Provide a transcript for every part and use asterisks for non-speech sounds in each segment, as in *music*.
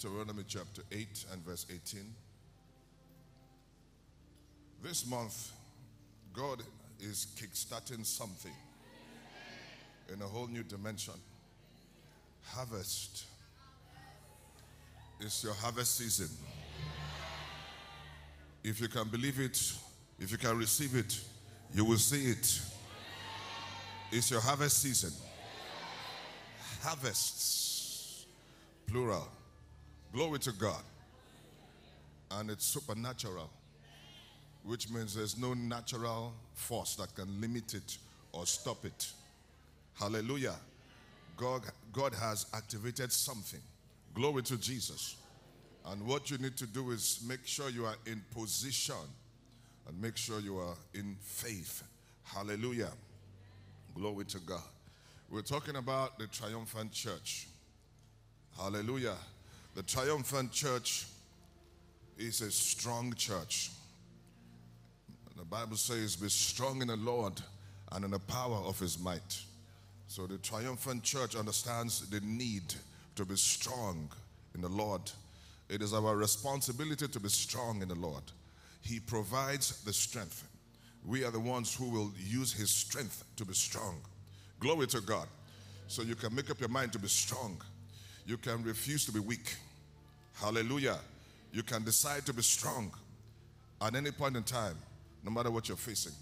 Deuteronomy chapter 8 and verse 18. This month, God is kickstarting something in a whole new dimension. Harvest. It's your harvest season. If you can believe it, if you can receive it, you will see it. It's your harvest season. Harvests, plural. Glory to God. And it's supernatural, which means there's no natural force that can limit it or stop it. Hallelujah. God, God has activated something. Glory to Jesus. And what you need to do is make sure you are in position and make sure you are in faith. Hallelujah. Glory to God. We're talking about the triumphant church. Hallelujah. The triumphant church is a strong church. The Bible says, Be strong in the Lord and in the power of his might. So the triumphant church understands the need to be strong in the Lord. It is our responsibility to be strong in the Lord. He provides the strength. We are the ones who will use his strength to be strong. Glory to God. So you can make up your mind to be strong. You can refuse to be weak. Hallelujah. You can decide to be strong at any point in time, no matter what you're facing.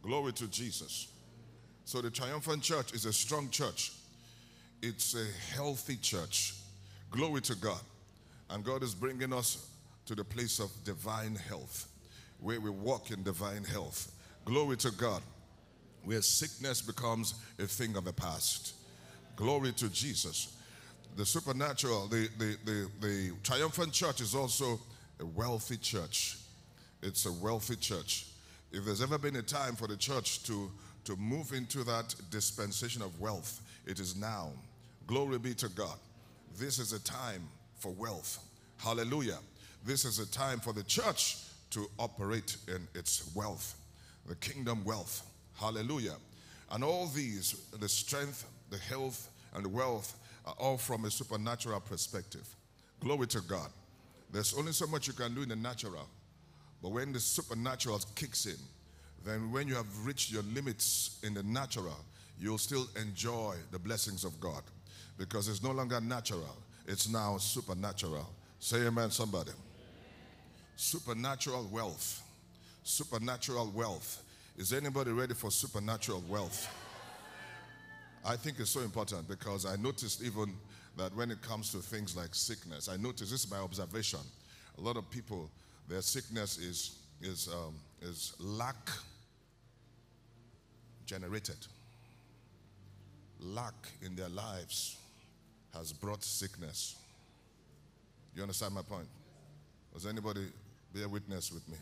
Glory to Jesus. So the triumphant church is a strong church. It's a healthy church. Glory to God. And God is bringing us to the place of divine health, where we walk in divine health. Glory to God. Where sickness becomes a thing of the past. Glory to Jesus. The supernatural, the, the, the, the triumphant church is also a wealthy church. It's a wealthy church. If there's ever been a time for the church to, to move into that dispensation of wealth, it is now. Glory be to God. This is a time for wealth. Hallelujah. This is a time for the church to operate in its wealth, the kingdom wealth. Hallelujah. And all these, the strength, the health, and the wealth, all from a supernatural perspective. Glory to God. There's only so much you can do in the natural. But when the supernatural kicks in, then when you have reached your limits in the natural, you'll still enjoy the blessings of God because it's no longer natural, it's now supernatural. Say amen, somebody. Supernatural wealth. Supernatural wealth. Is anybody ready for supernatural wealth? I think it's so important because I noticed even that when it comes to things like sickness, I noticed this is my observation. A lot of people, their sickness is, is, um, is lack generated. Lack in their lives has brought sickness. You understand my point? Does anybody bear witness with me?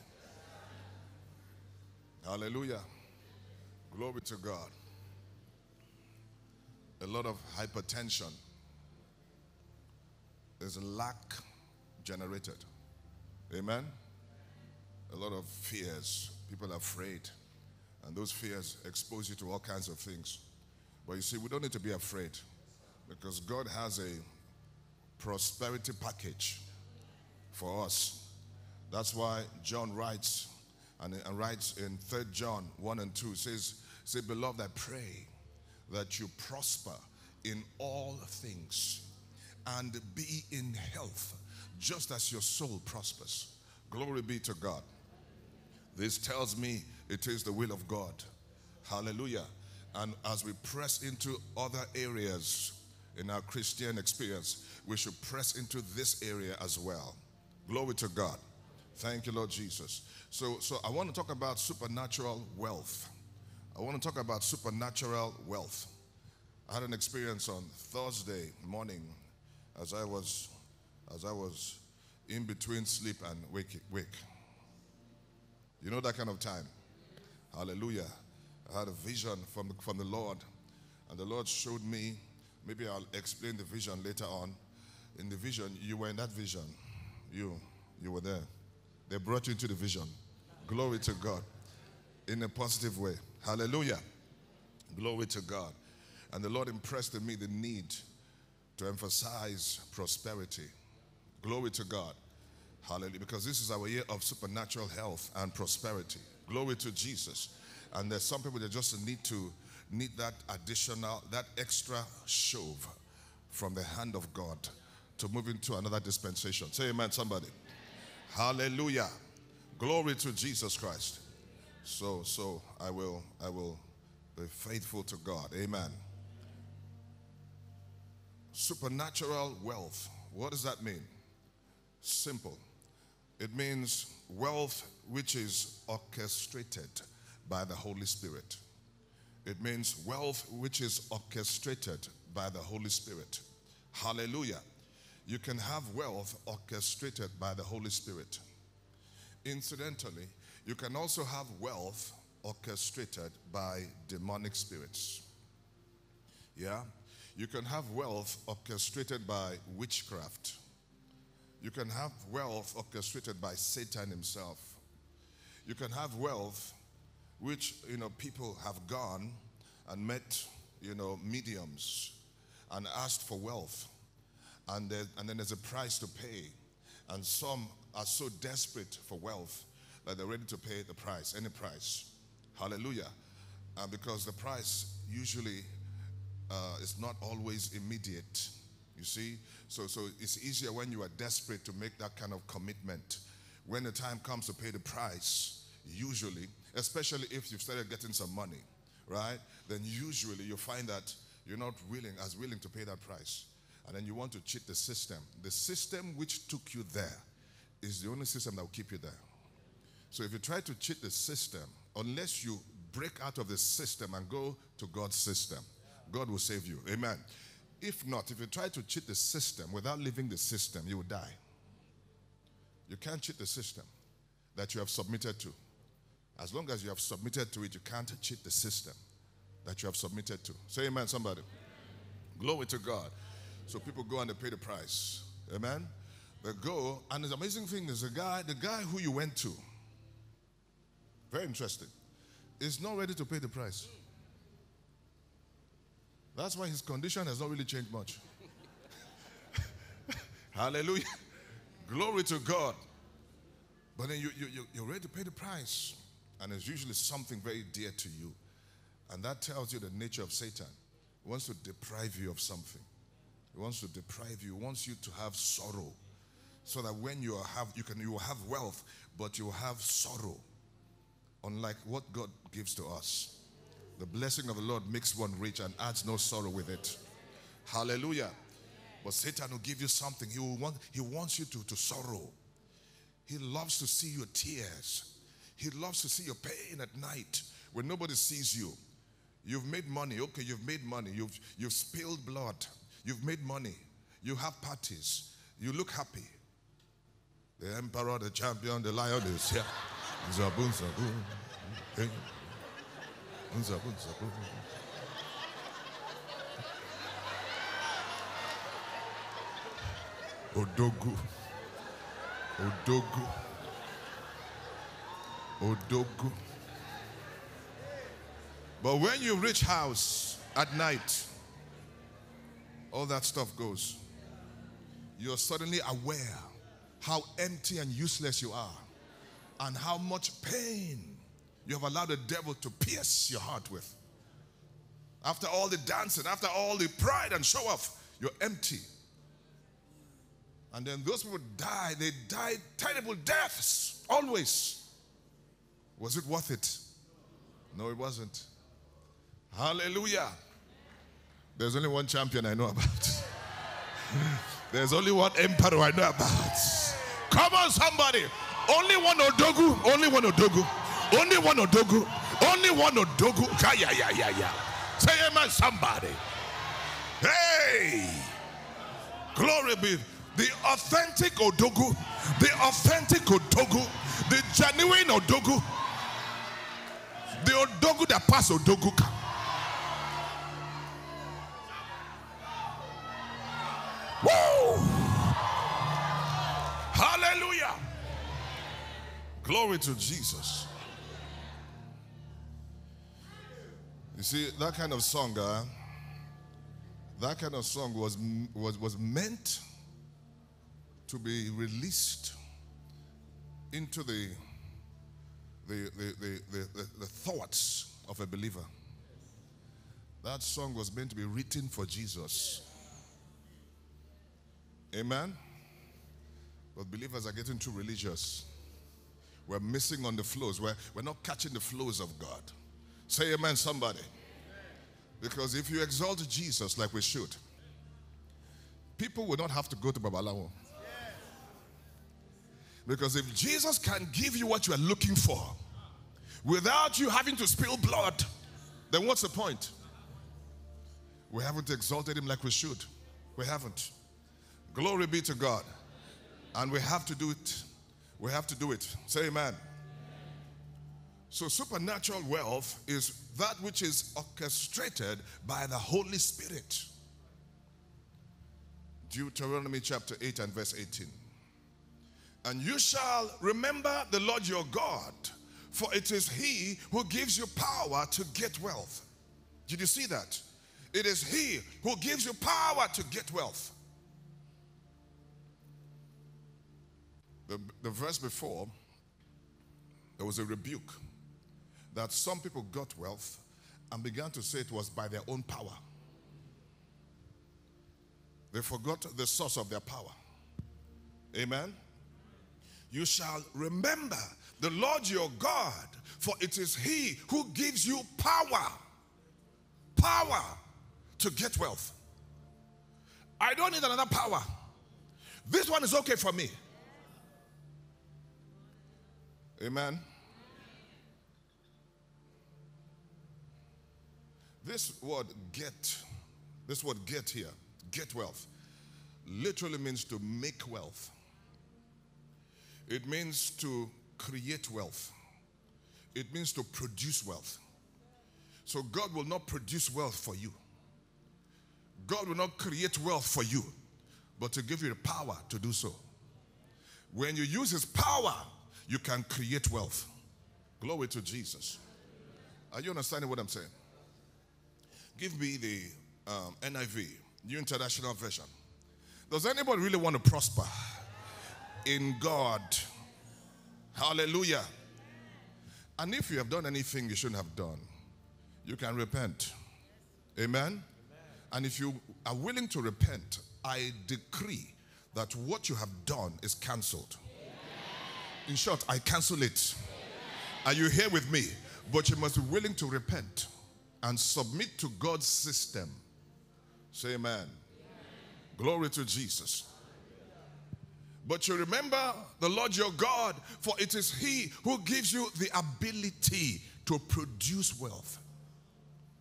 Hallelujah. Glory to God. A lot of hypertension is lack generated. Amen? A lot of fears. People are afraid. And those fears expose you to all kinds of things. But you see, we don't need to be afraid because God has a prosperity package for us. That's why John writes and, writes in 3 John 1 and 2 says, say, Beloved, I pray that you prosper in all things and be in health, just as your soul prospers. Glory be to God. This tells me it is the will of God. Hallelujah. And as we press into other areas in our Christian experience, we should press into this area as well. Glory to God. Thank you, Lord Jesus. So, so I want to talk about supernatural wealth. I want to talk about supernatural wealth. I had an experience on Thursday morning as I was as I was in between sleep and wake wake. You know that kind of time. Hallelujah. I had a vision from, from the Lord, and the Lord showed me, maybe I'll explain the vision later on. In the vision, you were in that vision. You, you were there. They brought you into the vision. Glory to God. In a positive way. Hallelujah. Glory to God. And the Lord impressed in me the need to emphasize prosperity. Glory to God. Hallelujah. Because this is our year of supernatural health and prosperity. Glory to Jesus. And there's some people that just need to need that additional, that extra shove from the hand of God to move into another dispensation. Say amen, somebody. Hallelujah. Glory to Jesus Christ. So, so I will, I will be faithful to God. Amen. Supernatural wealth. What does that mean? Simple. It means wealth which is orchestrated by the Holy Spirit. It means wealth which is orchestrated by the Holy Spirit. Hallelujah. You can have wealth orchestrated by the Holy Spirit. Incidentally, you can also have wealth orchestrated by demonic spirits. Yeah? You can have wealth orchestrated by witchcraft. You can have wealth orchestrated by Satan himself. You can have wealth which, you know, people have gone and met, you know, mediums and asked for wealth. And, there, and then there's a price to pay. And some are so desperate for wealth that they're ready to pay the price, any price. Hallelujah. Uh, because the price usually uh, is not always immediate. You see? So, so it's easier when you are desperate to make that kind of commitment. When the time comes to pay the price, usually, especially if you've started getting some money, right? Then usually you find that you're not willing, as willing to pay that price. And then you want to cheat the system. The system which took you there is the only system that will keep you there. So if you try to cheat the system, unless you break out of the system and go to God's system, God will save you. Amen. If not, if you try to cheat the system without leaving the system, you will die. You can't cheat the system that you have submitted to. As long as you have submitted to it, you can't cheat the system that you have submitted to. Say amen, somebody. Glory to God. So people go and they pay the price. Amen. They go, and the amazing thing is the guy, the guy who you went to, very interesting, He's not ready to pay the price. That's why his condition has not really changed much. *laughs* Hallelujah. Glory to God. But then you, you, you're ready to pay the price. And it's usually something very dear to you. And that tells you the nature of Satan. He wants to deprive you of something. He wants to deprive you. He wants you to have sorrow. So that when you have you can you will have wealth, but you will have sorrow. Unlike what God gives to us. The blessing of the Lord makes one rich and adds no sorrow with it. Hallelujah. But Satan will give you something. He will want he wants you to, to sorrow. He loves to see your tears. He loves to see your pain at night when nobody sees you. You've made money. Okay, you've made money. You've you've spilled blood. You've made money. You have parties. You look happy. The emperor, the champion, the lion is here. Hey. Odogwu. Odogwu. Odogwu. But when you reach house at night, all that stuff goes. You're suddenly aware how empty and useless you are and how much pain you have allowed the devil to pierce your heart with. After all the dancing, after all the pride and show off, you're empty. And then those people die, they die terrible deaths, always. Was it worth it? No, it wasn't. Hallelujah. There's only one champion I know about. *laughs* There's only one emperor I know about. Come on, somebody. Only one Odogwu. Only one Odogwu. Only one Odogwu. Only one Odogwu. Yeah, yeah, yeah, yeah. Say amen, somebody. Hey. Glory be. The authentic Odogwu. The authentic Odogwu. The genuine Odogwu. The Odogwu that pass Odogwu. Woo! Hallelujah. Glory to Jesus. You see, that kind of song, uh, that kind of song was, was, was meant to be released into the, the, the, the, the, the, the thoughts of a believer. That song was meant to be written for Jesus. Amen. But believers are getting too religious. We're missing on the flows. We're, we're not catching the flows of God. Say amen, somebody. Because if you exalt Jesus like we should, people will not have to go to Babalawo. Because if Jesus can give you what you are looking for without you having to spill blood, then what's the point? We haven't exalted him like we should. We haven't. Glory be to God. And we have to do it. We have to do it. Say amen. So, supernatural wealth is that which is orchestrated by the Holy Spirit. Deuteronomy chapter 8 and verse 18. And you shall remember the Lord your God, for it is He who gives you power to get wealth. Did you see that? It is He who gives you power to get wealth. The, the verse before, there was a rebuke that some people got wealth and began to say it was by their own power. They forgot the source of their power. Amen. You shall remember the Lord your God, for it is He who gives you power. Power to get wealth. I don't need another power. This one is okay for me. Amen. This word get, this word get here, get wealth, literally means to make wealth. It means to create wealth. It means to produce wealth. So God will not produce wealth for you. God will not create wealth for you, but to give you the power to do so. When you use His power, you can create wealth. Glory to Jesus. Are you understanding what I'm saying? Give me the um, NIV, New International Version. Does anybody really want to prosper in God? Hallelujah. And if you have done anything you shouldn't have done, you can repent. Amen? And if you are willing to repent, I decree that what you have done is cancelled. In short, I cancel it. Are you here with me? But you must be willing to repent and submit to God's system. Say amen. amen. Glory to Jesus. But you remember the Lord your God, for it is He who gives you the ability to produce wealth.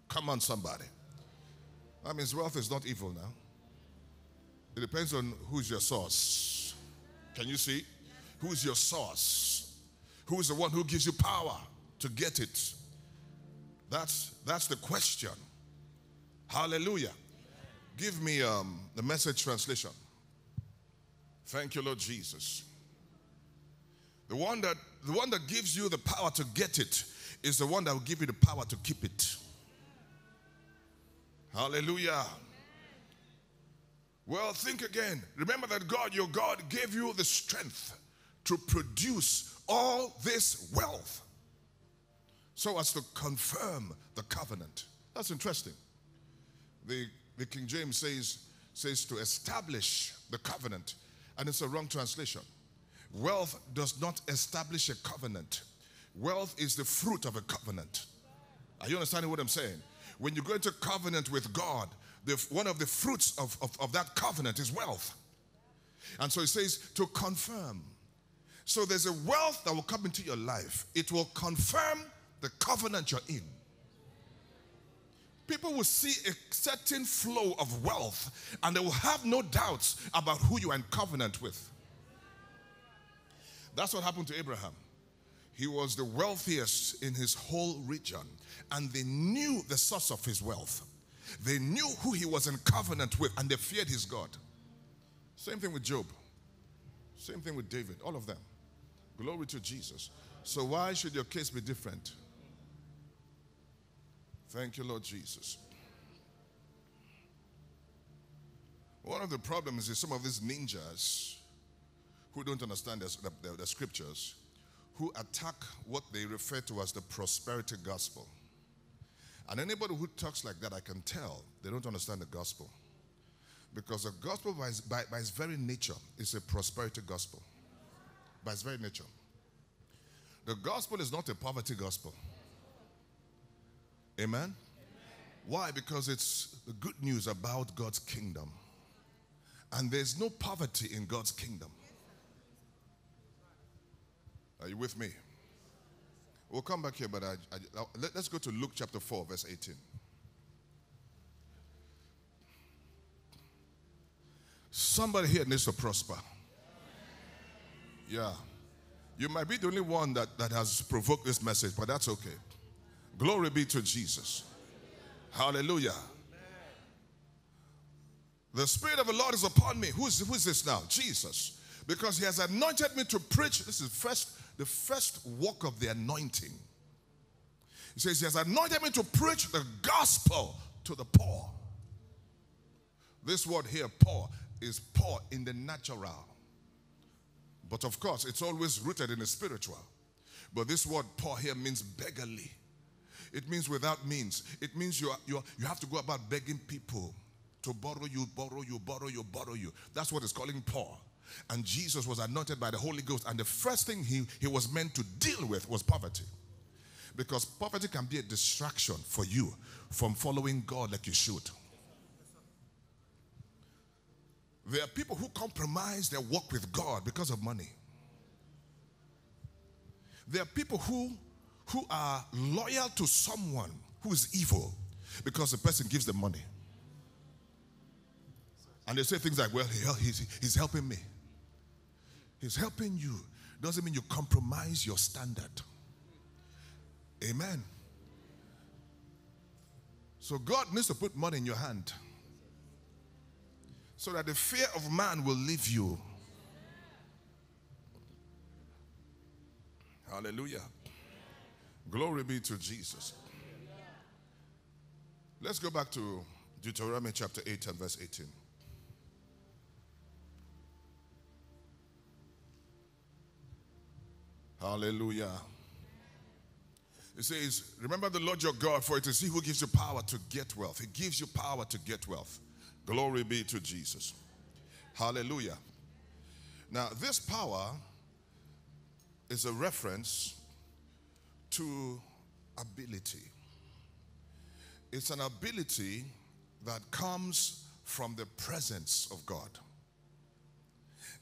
Come on, somebody. That means wealth is not evil now. It depends on who's your source. Can you see? Who's your source? Who's the one who gives you power to get it? That's, that's the question. Hallelujah. Give me um, the message translation. Thank you, Lord Jesus. The one that the one that gives you the power to get it is the one that will give you the power to keep it. Hallelujah. Well, think again. Remember that God, your God, gave you the strength to produce all this wealth so as to confirm the covenant. That's interesting. The, the King James says, says to establish the covenant, and it's a wrong translation. Wealth does not establish a covenant, wealth is the fruit of a covenant. Are you understanding what I'm saying? When you go into covenant with God, the, one of the fruits of, of, of that covenant is wealth. And so it says to confirm. So there's a wealth that will come into your life. It will confirm the covenant you're in. People will see a certain flow of wealth and they will have no doubts about who you are in covenant with. That's what happened to Abraham. He was the wealthiest in his whole region, and they knew the source of his wealth. They knew who he was in covenant with, and they feared his God. Same thing with Job. Same thing with David. All of them. Glory to Jesus. So, why should your case be different? Thank you, Lord Jesus. One of the problems is some of these ninjas, who don't understand the, the, the scriptures who attack what they refer to as the prosperity gospel. And anybody who talks like that, I can tell they don't understand the gospel. Because the gospel, by by, by its very nature, is a prosperity gospel. By its very nature. The gospel is not a poverty gospel. Amen? Amen? Why? Because it's the good news about God's kingdom. And there's no poverty in God's kingdom. Are you with me? We'll come back here, but I, I, let, us go to Luke chapter 4, verse 18. Somebody here needs to prosper. Yeah. You might be the only one that, that has provoked this message, but that's okay. Glory be to Jesus. Hallelujah. The Spirit of the Lord is upon me. Who's, who's this now? Jesus. Because he has anointed me to preach. This is first the first work of the anointing. He says, He has anointed me to preach the gospel to the poor. This word here, poor, is poor in the natural. But of course, it's always rooted in the spiritual. But this word poor here means beggarly. It means without means. It means you, are, you, are, you have to go about begging people to borrow you, borrow you, borrow you, borrow you. That's what it's calling poor. And Jesus was anointed by the Holy Ghost. And the first thing he, he was meant to deal with was poverty. Because poverty can be a distraction for you from following God like you should. There are people who compromise their walk with God because of money. There are people who, who are loyal to someone who is evil because the person gives them money. And they say things like, well, he's, he's helping me. He's helping you. Doesn't mean you compromise your standard. Amen. So God needs to put money in your hand so that the fear of man will leave you. Hallelujah. Glory be to Jesus. Let's go back to Deuteronomy chapter 8 and verse 18. Hallelujah. It says, Remember the Lord your God, for it is He who gives you power to get wealth. He gives you power to get wealth. Glory be to Jesus. Hallelujah. Now, this power is a reference to ability. It's an ability that comes from the presence of God.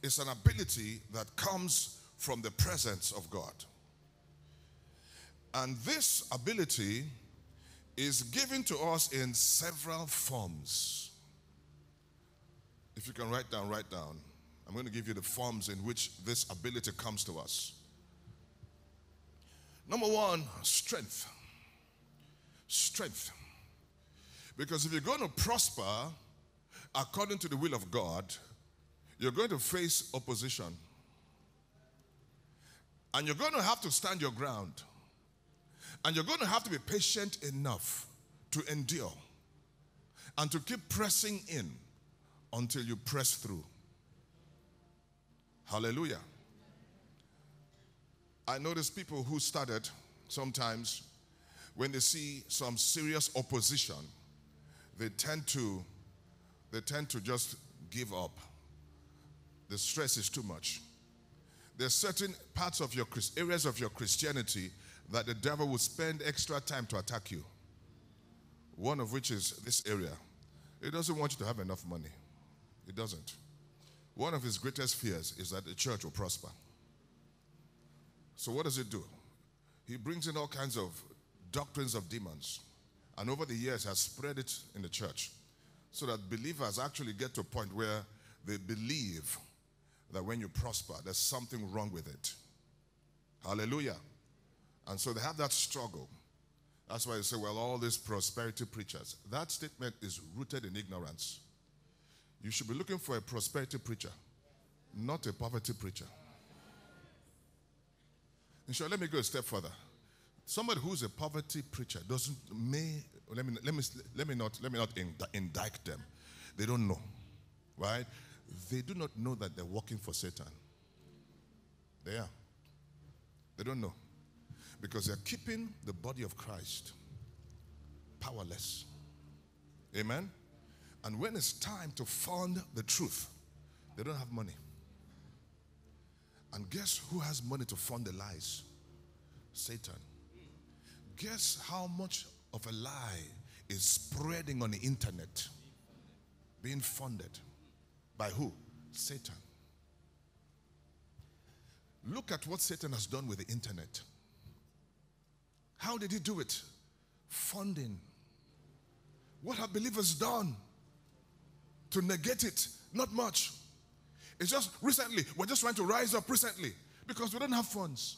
It's an ability that comes from the presence of God. And this ability is given to us in several forms. If you can write down, write down. I'm going to give you the forms in which this ability comes to us. Number one, strength. Strength. Because if you're going to prosper according to the will of God, you're going to face opposition. And you're going to have to stand your ground. And you're going to have to be patient enough to endure and to keep pressing in until you press through. Hallelujah. I notice people who started sometimes when they see some serious opposition, they tend to they tend to just give up. The stress is too much. There are certain parts of your areas of your Christianity that the devil will spend extra time to attack you. One of which is this area. It doesn't want you to have enough money. It doesn't. One of his greatest fears is that the church will prosper. So, what does it do? He brings in all kinds of doctrines of demons, and over the years has spread it in the church so that believers actually get to a point where they believe that when you prosper, there's something wrong with it. Hallelujah. And so they have that struggle. That's why they say, well, all these prosperity preachers. That statement is rooted in ignorance. You should be looking for a prosperity preacher, not a poverty preacher. And sure, let me go a step further. Somebody who's a poverty preacher doesn't may let me let me let me not let me not indict them. They don't know, right? They do not know that they're working for Satan. They are. They don't know. Because they're keeping the body of Christ powerless. Amen? And when it's time to fund the truth, they don't have money. And guess who has money to fund the lies? Satan. Guess how much of a lie is spreading on the internet? Being funded. By who? Satan. Look at what Satan has done with the internet. How did he do it? Funding. What have believers done to negate it? Not much. It's just recently, we're just trying to rise up recently because we don't have funds.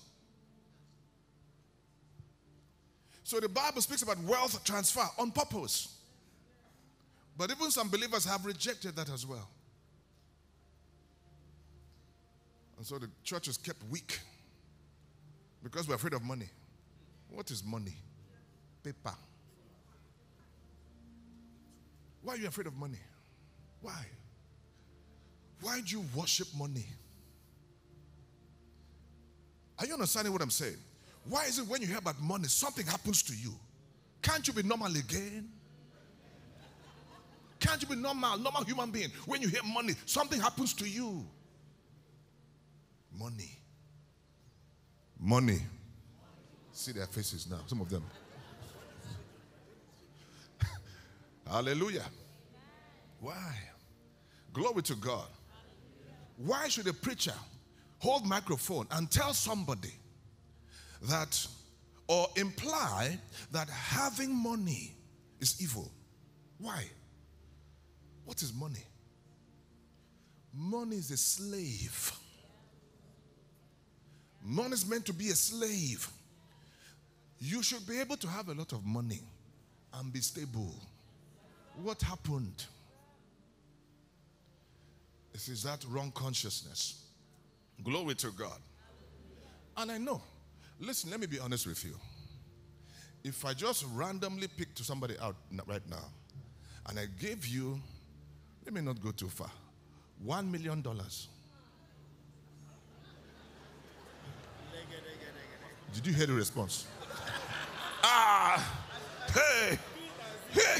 So the Bible speaks about wealth transfer on purpose. But even some believers have rejected that as well. And so the church is kept weak because we're afraid of money. What is money? Paper. Why are you afraid of money? Why? Why do you worship money? Are you understanding what I'm saying? Why is it when you hear about money, something happens to you? Can't you be normal again? Can't you be normal, normal human being? When you hear money, something happens to you. Money. Money. See their faces now, some of them. *laughs* Hallelujah. Why? Glory to God. Why should a preacher hold microphone and tell somebody that or imply that having money is evil? Why? What is money? Money is a slave. Money is meant to be a slave. You should be able to have a lot of money and be stable. What happened? This is that wrong consciousness. Glory to God. And I know, listen, let me be honest with you. If I just randomly pick to somebody out right now and I gave you, let me not go too far, one million dollars. Did you hear the response? *laughs* ah, hey, hey.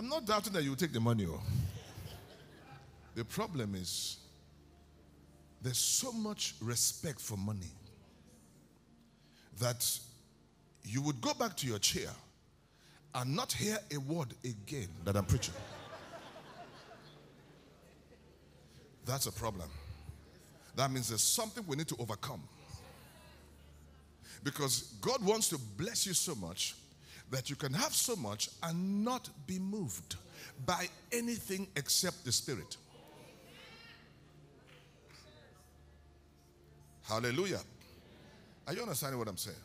I'm not doubting that you will take the money. Oh. The problem is there's so much respect for money that you would go back to your chair and not hear a word again that I'm preaching. That's a problem. That means there's something we need to overcome. Because God wants to bless you so much that you can have so much and not be moved by anything except the Spirit. Hallelujah. Are you understanding what I'm saying?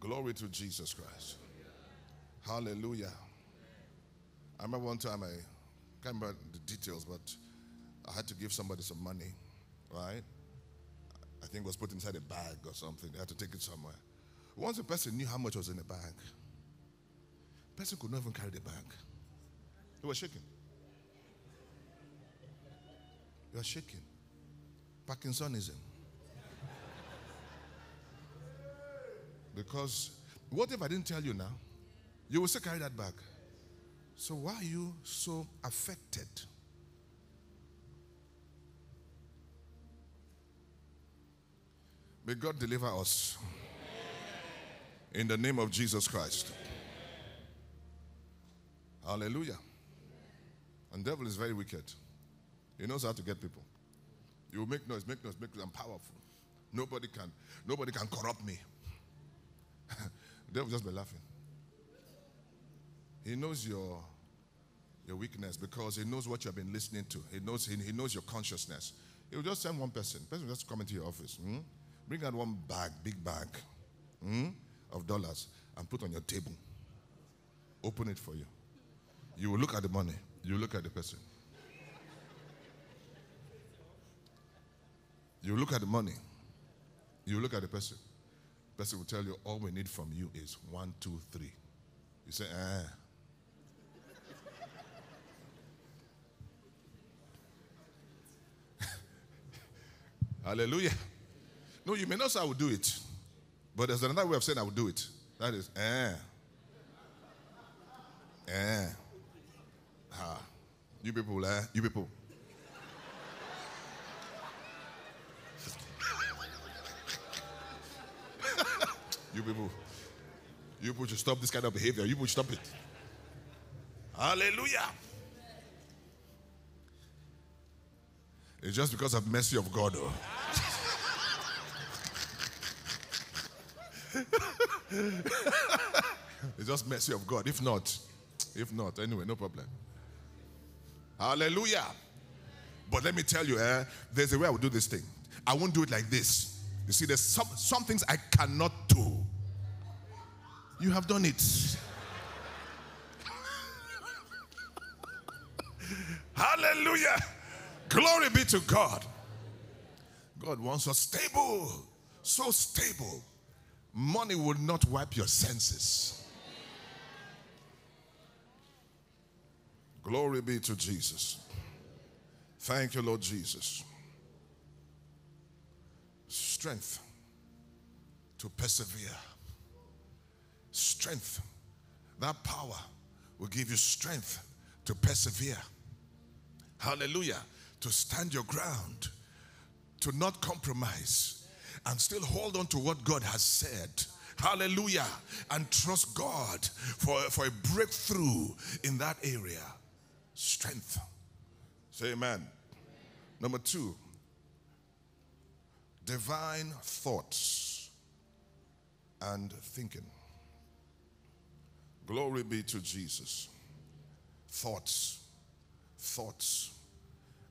Glory to Jesus Christ. Hallelujah. I remember one time I can't remember the details, but I had to give somebody some money, right? I think it was put inside a bag or something. They had to take it somewhere. Once the person knew how much was in the bag, the person could not even carry the bag. He was shaking. He was shaking. Parkinsonism. Because what if I didn't tell you now? You will still carry that bag. So why are you so affected? May God deliver us. In the name of Jesus Christ. Hallelujah. And devil is very wicked. He knows how to get people. You make noise, make noise, make noise. I'm powerful. Nobody can, nobody can corrupt me. *laughs* devil just be laughing. He knows your your weakness because he knows what you have been listening to. He knows he, he knows your consciousness. He will just send one person. Person will just come into your office. Hmm? Bring out one bag, big bag. Hmm? of dollars and put on your table. Open it for you. You will look at the money, you look at the person. You look at the money, you look at the person. The person will tell you, All we need from you is one, two, three. You say, "Eh." *laughs* Hallelujah. No, you may not say I will do it but there's another way of saying I will do it. That is, eh. Eh. Ah. You people, eh? You people. *laughs* you people. You people should stop this kind of behavior. You people stop it. Hallelujah. It's just because of mercy of God. Oh. *laughs* it's just mercy of God. If not, if not, anyway, no problem. Hallelujah. But let me tell you, eh, there's a way I will do this thing. I won't do it like this. You see, there's some, some things I cannot do. You have done it. *laughs* Hallelujah. Glory be to God. God wants us stable, so stable. Money will not wipe your senses. Glory be to Jesus. Thank you, Lord Jesus. Strength to persevere. Strength. That power will give you strength to persevere. Hallelujah. To stand your ground, to not compromise, and still hold on to what God has said. Hallelujah. And trust God for, for a breakthrough in that area. Strength. Say amen. Number two, divine thoughts and thinking. Glory be to Jesus. Thoughts, thoughts,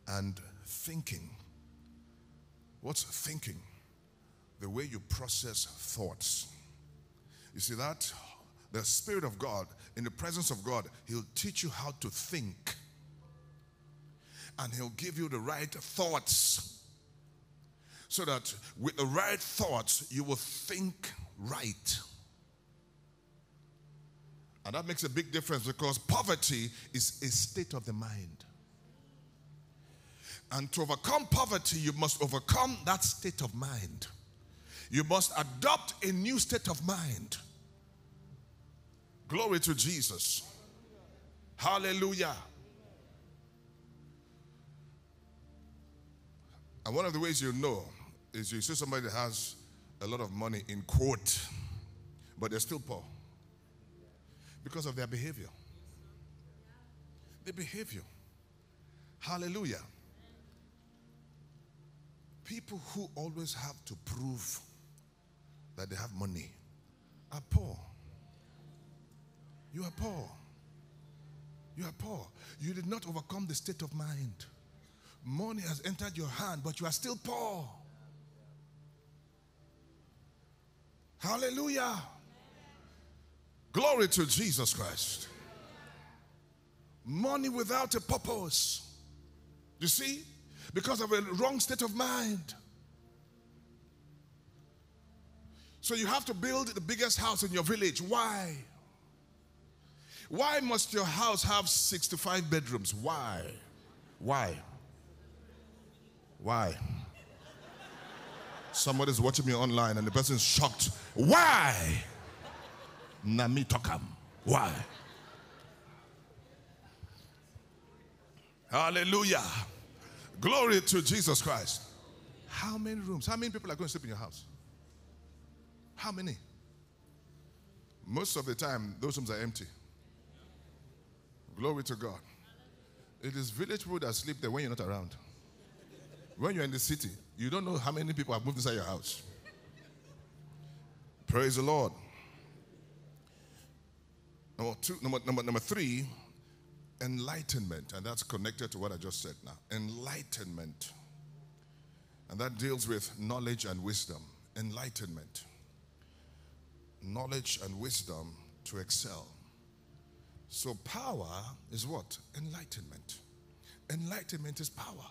and thinking. What's thinking? The way you process thoughts. You see that? The Spirit of God, in the presence of God, He'll teach you how to think. And He'll give you the right thoughts. So that with the right thoughts, you will think right. And that makes a big difference because poverty is a state of the mind. And to overcome poverty, you must overcome that state of mind. You must adopt a new state of mind. Glory to Jesus. Hallelujah. And one of the ways you know is you see somebody that has a lot of money in quote, but they're still poor because of their behavior. Their behavior. Hallelujah. People who always have to prove that they have money are poor. You are poor. You are poor. You did not overcome the state of mind. Money has entered your hand, but you are still poor. Hallelujah. Glory to Jesus Christ. Money without a purpose. You see? Because of a wrong state of mind. So you have to build the biggest house in your village. Why? Why must your house have 65 bedrooms? Why? Why? Why? Somebody's watching me online and the person's shocked. Why? Nami Tokam. Why? Hallelujah. Glory to Jesus Christ. How many rooms? How many people are going to sleep in your house? How many? Most of the time, those rooms are empty. Glory to God. It is village people that sleep there when you're not around. When you're in the city, you don't know how many people have moved inside your house. Praise the Lord. Number two, number, number, number three, enlightenment. And that's connected to what I just said now. Enlightenment. And that deals with knowledge and wisdom. Enlightenment. Knowledge and wisdom to excel. So, power is what? Enlightenment. Enlightenment is power.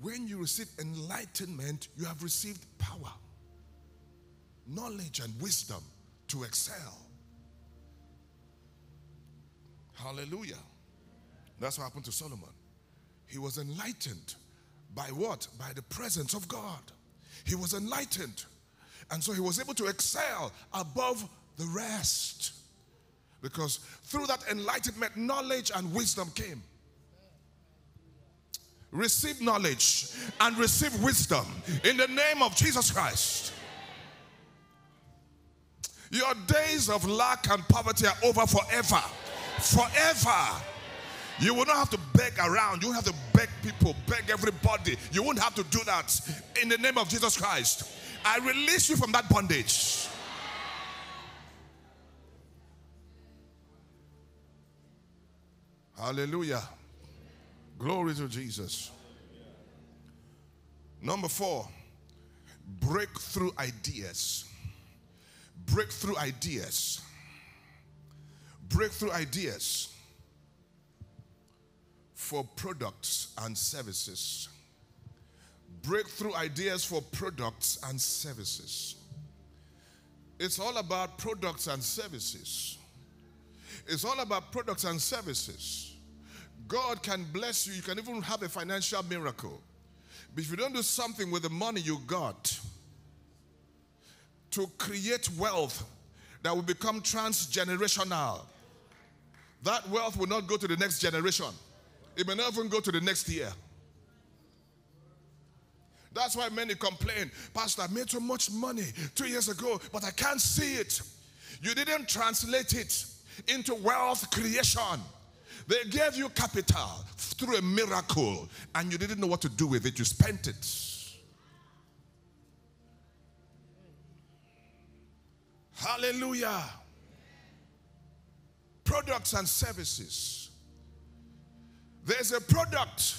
When you receive enlightenment, you have received power, knowledge, and wisdom to excel. Hallelujah. That's what happened to Solomon. He was enlightened By what? By the presence of God. He was enlightened. And so he was able to excel above the rest. Because through that enlightenment, knowledge and wisdom came. Receive knowledge and receive wisdom in the name of Jesus Christ. Your days of lack and poverty are over forever. Forever. You will not have to beg around. You won't have to beg people, beg everybody. You won't have to do that in the name of Jesus Christ. I release you from that bondage. Hallelujah. Glory to Jesus. Number four, breakthrough ideas. Breakthrough ideas. Breakthrough ideas for products and services. Breakthrough ideas for products and services. It's all about products and services. It's all about products and services. God can bless you. You can even have a financial miracle. But if you don't do something with the money you got to create wealth that will become transgenerational, that wealth will not go to the next generation. It may not even go to the next year. That's why many complain, Pastor, I made so much money two years ago, but I can't see it. You didn't translate it into wealth creation. They gave you capital through a miracle, and you didn't know what to do with it. You spent it. Hallelujah. Products and services. There's a product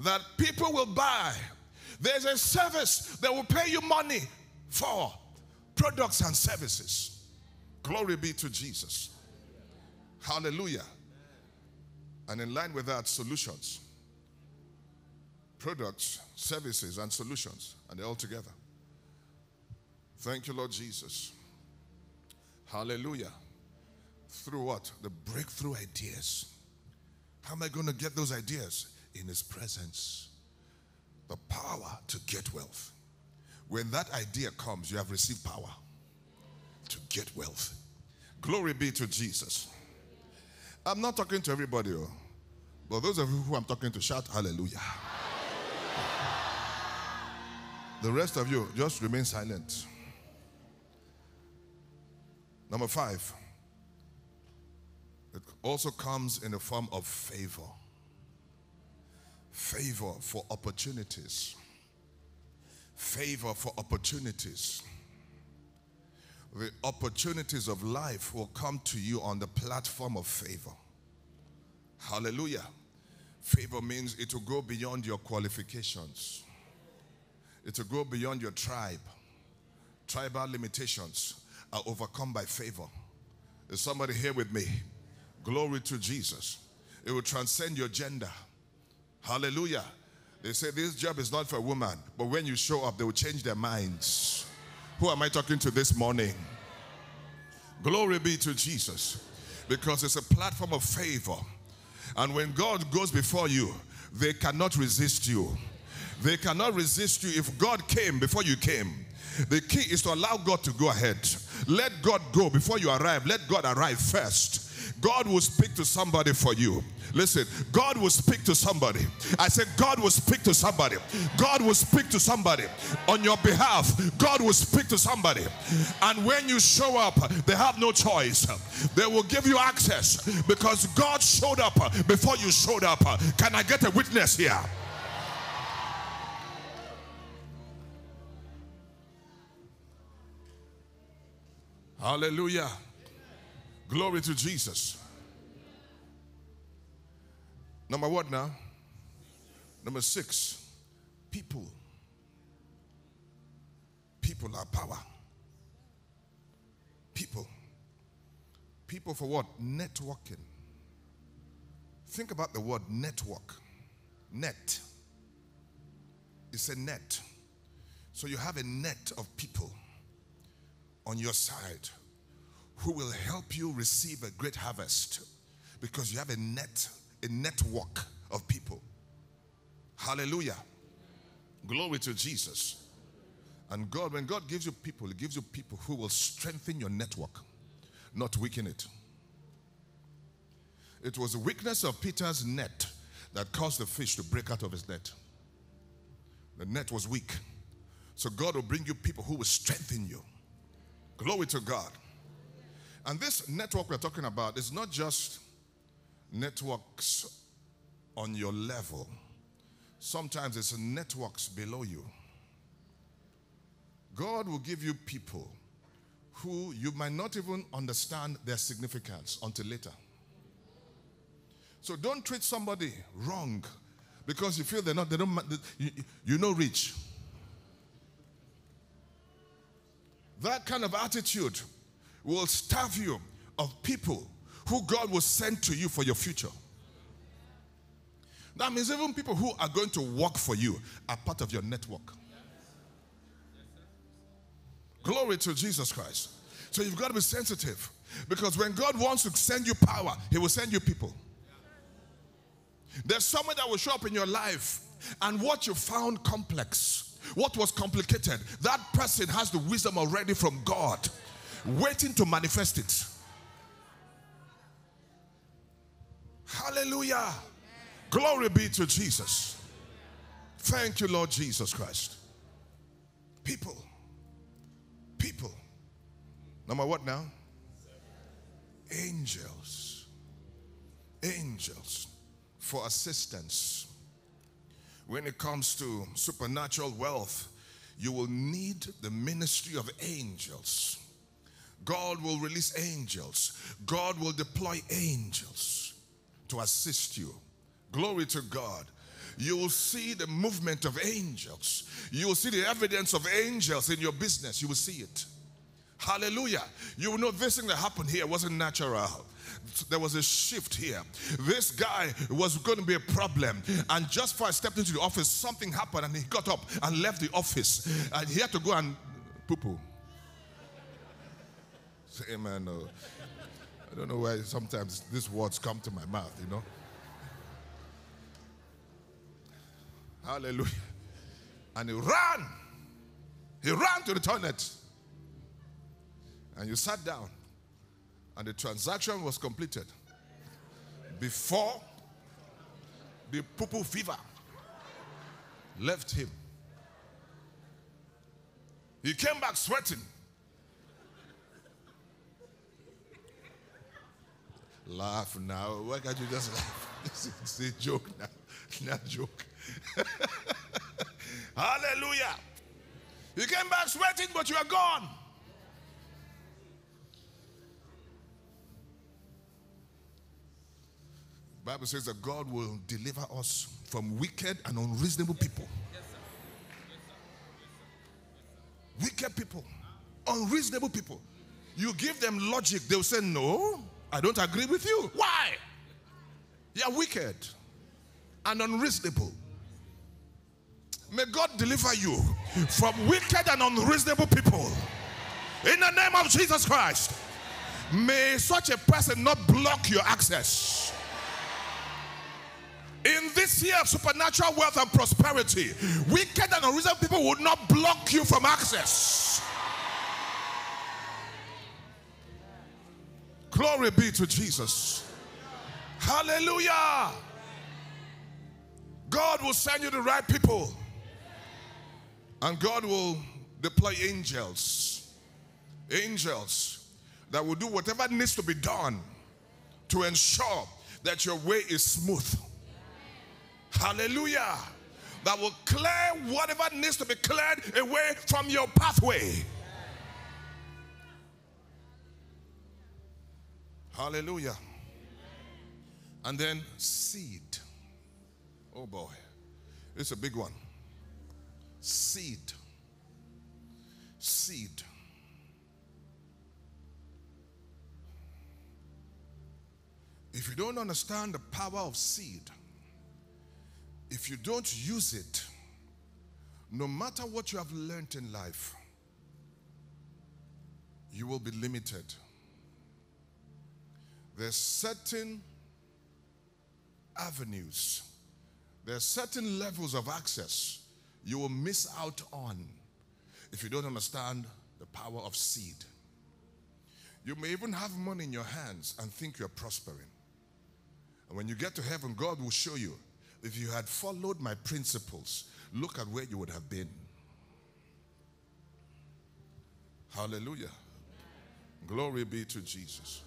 that people will buy, there's a service that will pay you money for. Products and services. Glory be to Jesus. Hallelujah. And in line with that, solutions. Products, services, and solutions. And they're all together. Thank you, Lord Jesus. Hallelujah. Through what? The breakthrough ideas. How am I going to get those ideas? In His presence. The power to get wealth. When that idea comes, you have received power to get wealth. Glory be to Jesus. I'm not talking to everybody, oh, but those of you who I'm talking to, shout hallelujah. The rest of you, just remain silent. Number five, it also comes in the form of favor. Favor for opportunities. Favor for opportunities. The opportunities of life will come to you on the platform of favor. Hallelujah. Favor means it will go beyond your qualifications, it will go beyond your tribe. Tribal limitations are overcome by favor. Is somebody here with me? Glory to Jesus. It will transcend your gender. Hallelujah. They say this job is not for a woman, but when you show up, they will change their minds. Who am I talking to this morning? Glory be to Jesus. Because it's a platform of favor. And when God goes before you, they cannot resist you. They cannot resist you if God came before you came. The key is to allow God to go ahead. Let God go before you arrive. Let God arrive first. God will speak to somebody for you. Listen, God will speak to somebody. I said, God will speak to somebody. God will speak to somebody on your behalf. God will speak to somebody. And when you show up, they have no choice. They will give you access because God showed up before you showed up. Can I get a witness here? Hallelujah. Glory to Jesus. Number what now? Number six, people. People are power. People. People for what? Networking. Think about the word network. Net. It's a net. So you have a net of people on your side who will help you receive a great harvest because you have a net, a network of people. Hallelujah. Glory to Jesus. And God, when God gives you people, He gives you people who will strengthen your network, not weaken it. It was the weakness of Peter's net that caused the fish to break out of his net. The net was weak. So God will bring you people who will strengthen you. Glory to God. And this network we're talking about is not just networks on your level, sometimes it's networks below you. God will give you people who you might not even understand their significance until later. So don't treat somebody wrong because you feel they're not, they don't, you, you know, rich. That kind of attitude will starve you of people who God will send to you for your future. That means even people who are going to work for you are part of your network. Glory to Jesus Christ. So you've got to be sensitive because when God wants to send you power, He will send you people. There's someone that will show up in your life, and what you found complex, what was complicated, that person has the wisdom already from God, waiting to manifest it. Hallelujah. Glory be to Jesus. Thank you, Lord Jesus Christ. People. People. Number what now? Angels. Angels for assistance. When it comes to supernatural wealth, you will need the ministry of angels. God will release angels. God will deploy angels to assist you. Glory to God. You will see the movement of angels. You will see the evidence of angels in your business. You will see it. Hallelujah. You will know this thing that happened here wasn't natural there was a shift here. This guy was going to be a problem. And just before I stepped into the office, something happened and he got up and left the office. And he had to go and poo poo. Amen. No. I don't know why sometimes these words come to my mouth, you know. Hallelujah. And he ran. He ran to the toilet. And you sat down. And the transaction was completed before the poo fever left him. He came back sweating. Laugh now. Why can't you just laugh? It's a joke now. *laughs* Not joke. *laughs* Hallelujah. You came back sweating, but you are gone. Bible says that God will deliver us from wicked and unreasonable people. Wicked people, unreasonable people. You give them logic, they'll say, No, I don't agree with you. Why? You're wicked and unreasonable. May God deliver you from wicked and unreasonable people. In the name of Jesus Christ. May such a person not block your access. In this year of supernatural wealth and prosperity, wicked and unreasonable people will not block you from access. Glory be to Jesus. Hallelujah. God will send you the right people. And God will deploy angels. Angels that will do whatever needs to be done to ensure that your way is smooth Hallelujah. That will clear whatever needs to be cleared away from your pathway. Hallelujah. And then seed. Oh boy. It's a big one. Seed. Seed. If you don't understand the power of seed, if you don't use it, no matter what you have learned in life, you will be limited. There's certain avenues, there's certain levels of access you will miss out on if you don't understand the power of seed. You may even have money in your hands and think you're prospering. And when you get to heaven, God will show you if you had followed my principles, look at where you would have been. Hallelujah. Glory be to Jesus.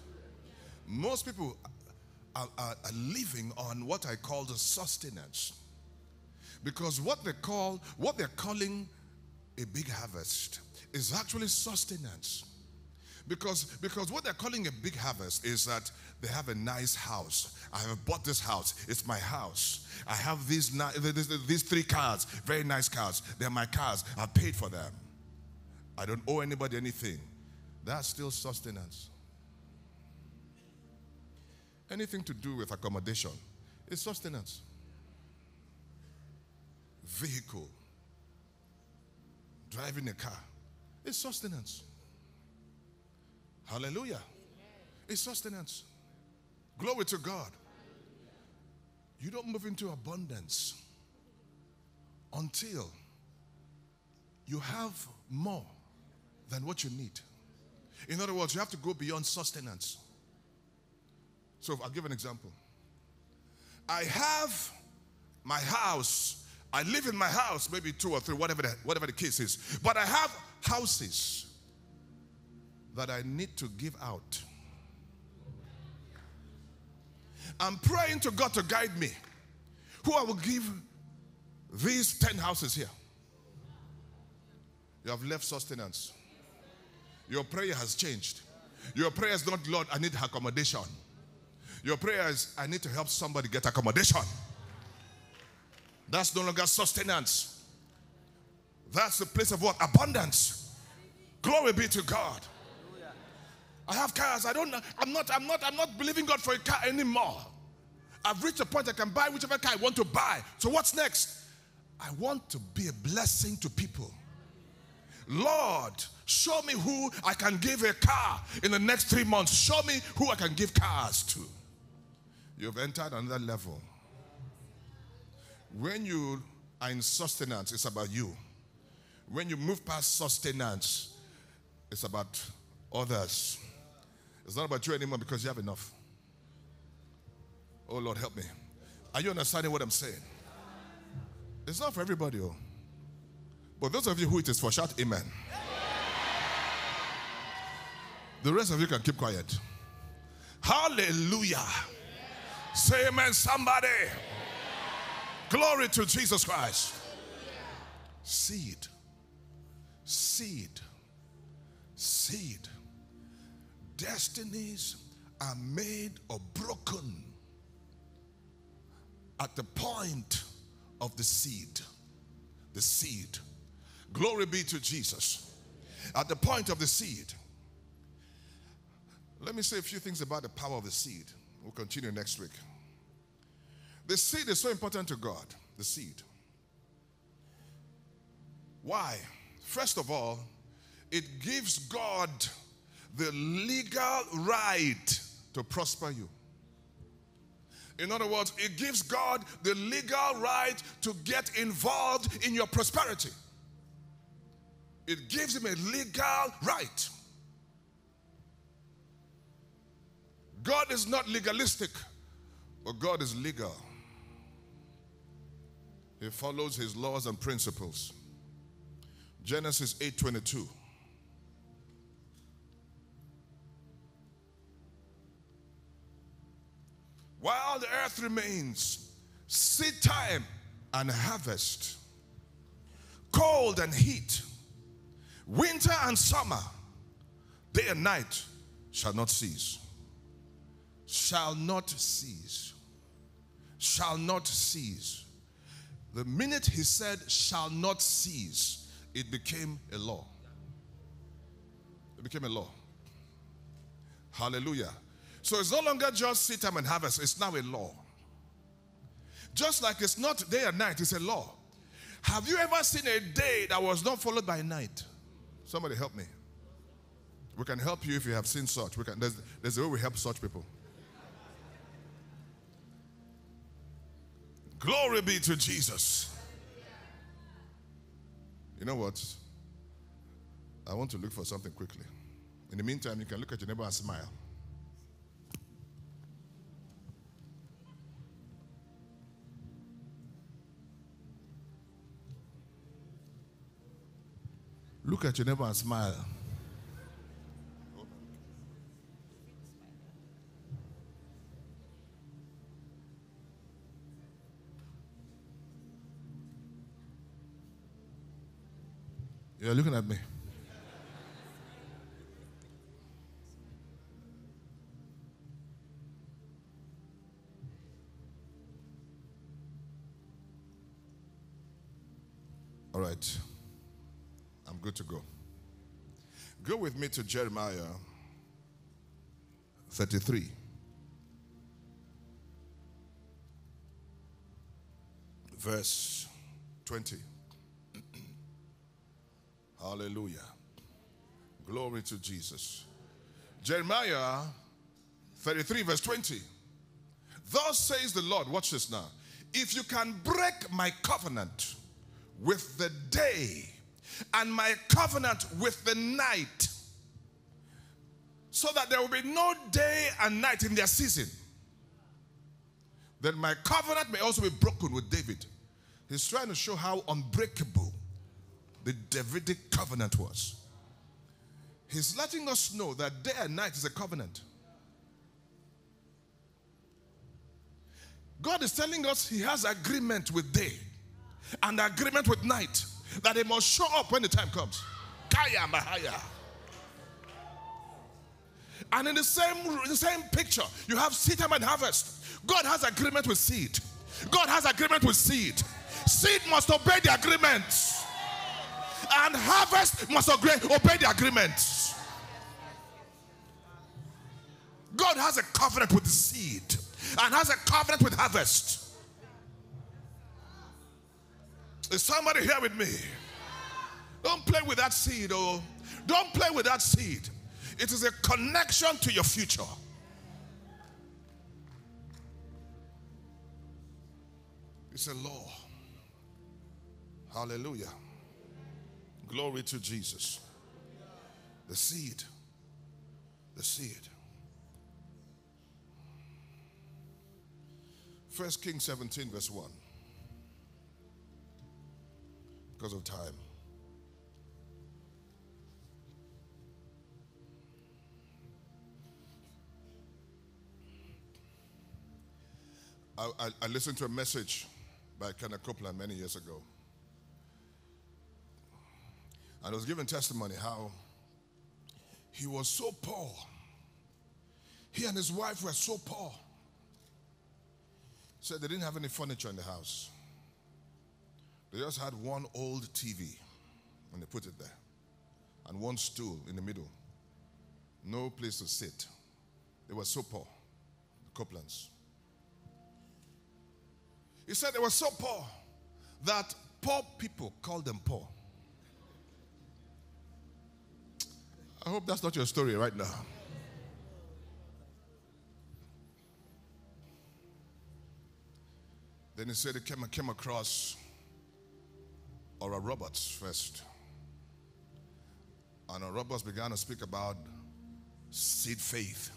Most people are, are, are, living on what I call the sustenance. Because what they call, what they're calling a big harvest is actually sustenance. Because, because what they're calling a big harvest is that they have a nice house. I have bought this house. It's my house. I have these, these three cars, very nice cars. They're my cars. I paid for them. I don't owe anybody anything. That's still sustenance. Anything to do with accommodation is sustenance. Vehicle, driving a car is sustenance. Hallelujah. It's sustenance. Glory to God. You don't move into abundance until you have more than what you need. In other words, you have to go beyond sustenance. So I'll give an example. I have my house. I live in my house, maybe two or three, whatever the, whatever the case is. But I have houses that I need to give out. I'm praying to God to guide me. Who I will give these 10 houses here. You have left sustenance. Your prayer has changed. Your prayer is not, Lord, I need accommodation. Your prayer is, I need to help somebody get accommodation. That's no longer sustenance. That's the place of what? Abundance. Glory be to God. I have cars. I don't I'm not I'm not I'm not believing God for a car anymore. I've reached a point I can buy whichever car I want to buy. So what's next? I want to be a blessing to people. Lord, show me who I can give a car in the next three months. Show me who I can give cars to. You've entered another level. When you are in sustenance, it's about you. When you move past sustenance, it's about others. It's not about you anymore because you have enough. Oh Lord, help me. Are you understanding what I'm saying? It's not for everybody, oh. But those of you who it is for, shout amen. The rest of you can keep quiet. Hallelujah. Say amen, somebody. Glory to Jesus Christ. Seed. Seed. Seed. Destinies are made or broken at the point of the seed. The seed. Glory be to Jesus. At the point of the seed. Let me say a few things about the power of the seed. We'll continue next week. The seed is so important to God. The seed. Why? First of all, it gives God the legal right to prosper you. In other words, it gives God the legal right to get involved in your prosperity. It gives him a legal right. God is not legalistic, but God is legal. He follows his laws and principles. Genesis 8:22. While the earth remains, seed time and harvest, cold and heat, winter and summer, day and night shall not cease. Shall not cease. Shall not cease. The minute he said, shall not cease, it became a law. It became a law. Hallelujah. So it's no longer just seed time and harvest, it's now a law. Just like it's not day and night, it's a law. Have you ever seen a day that was not followed by night? Somebody help me. We can help you if you have seen such. We can, there's, there's a way we help such people. Glory be to Jesus. You know what? I want to look for something quickly. In the meantime, you can look at your neighbor and smile. Look at your neighbor and smile. You're looking at me. All right. I'm good to go. Go with me to Jeremiah 33. Verse 20. Hallelujah. Glory to Jesus. Jeremiah 33, verse 20. Thus says the Lord, watch this now. If you can break my covenant with the day and my covenant with the night, so that there will be no day and night in their season, then my covenant may also be broken with David. He's trying to show how unbreakable the Davidic covenant was. He's letting us know that day and night is a covenant. God is telling us He has agreement with day and agreement with night that He must show up when the time comes. Kaya Mahaya. And in the same, the same picture, you have seed time and harvest. God has agreement with seed. God has agreement with seed. Seed must obey the agreements and harvest must agree, obey the agreement. God has a covenant with the seed and has a covenant with harvest. Is somebody here with me? Don't play with that seed, oh. Don't play with that seed. It is a connection to your future. It's a law. Hallelujah. Glory to Jesus. The seed. The seed. First Kings 17, verse 1. Because of time. I, I, I listened to a message by Kenneth Copeland many years ago. And I was giving testimony how he was so poor. He and his wife were so poor. Said they didn't have any furniture in the house. They just had one old TV and they put it there. And one stool in the middle. No place to sit. They were so poor, the Copelands. He said they were so poor that poor people called them poor. I hope that's not your story right now. Then he said he came, came across Oral Roberts first. And Oral Roberts began to speak about seed faith.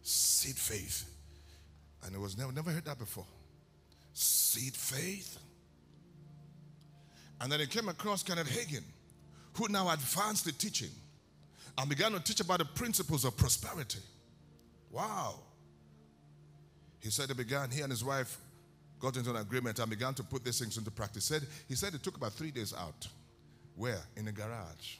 Seed faith. And it was never, never heard that before. Seed faith. And then he came across Kenneth Hagin, who now advanced the teaching and began to teach about the principles of prosperity. Wow. He said he began, he and his wife got into an agreement and began to put these things into practice. Said, he said it took about three days out. Where? In the garage.